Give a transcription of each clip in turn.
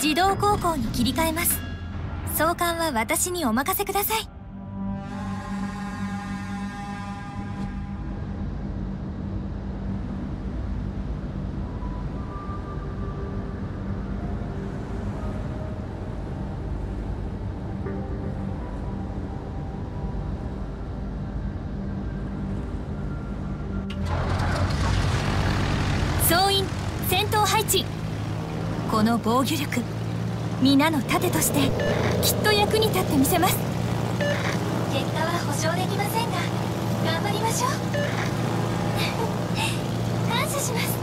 自動航行に切り替えます。送還は私にお任せください。総員戦闘配置。この防御力皆の盾としてきっと役に立ってみせます。結果は保証できませんが頑張りましょう感謝します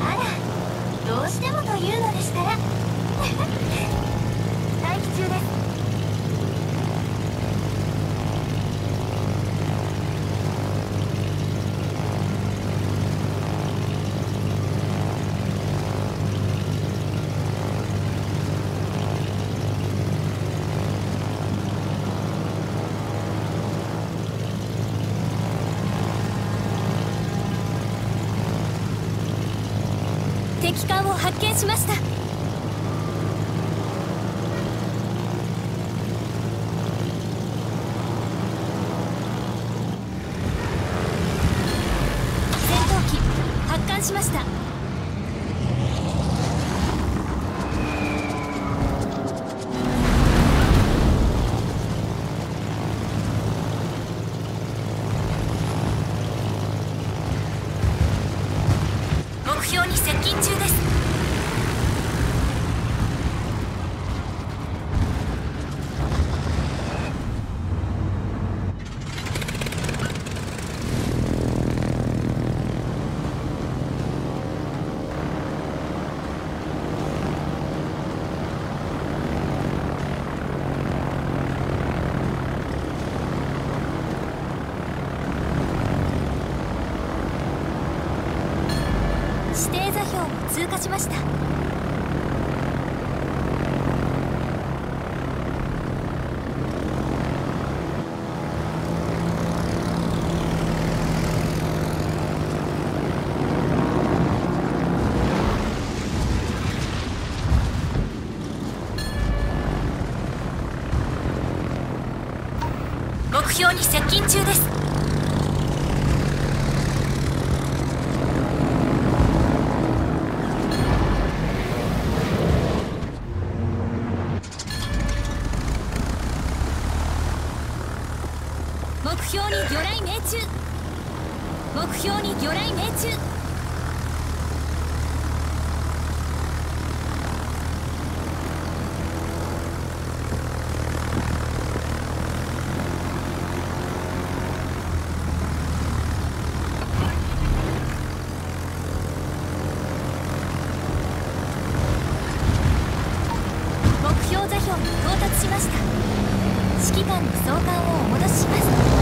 あらどうしてもというのでしたら待機中です敵艦を発見しました。戦闘機発艦しました。指定座標を通過しました。目標に接近中です目標に魚雷命中。目標に魚雷命中。目標座標に到達しました。指揮官に送還をお戻しします。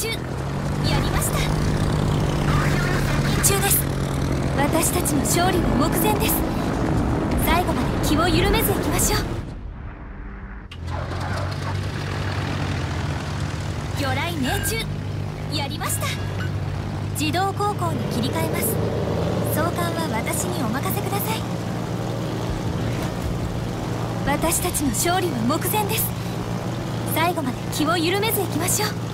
中やりました中です私たちの勝利は目前です最後まで気を緩めず行きましょう。魚雷命中やりました。自動航行に切り替えます。送還は私にお任せください。私たちの勝利は目前です最後まで気を緩めず行きましょう。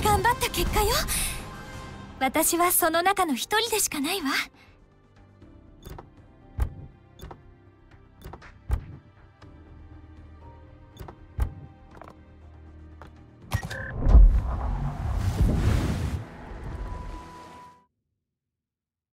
で頑張った結果よ。私はその中の一人でしかないわ。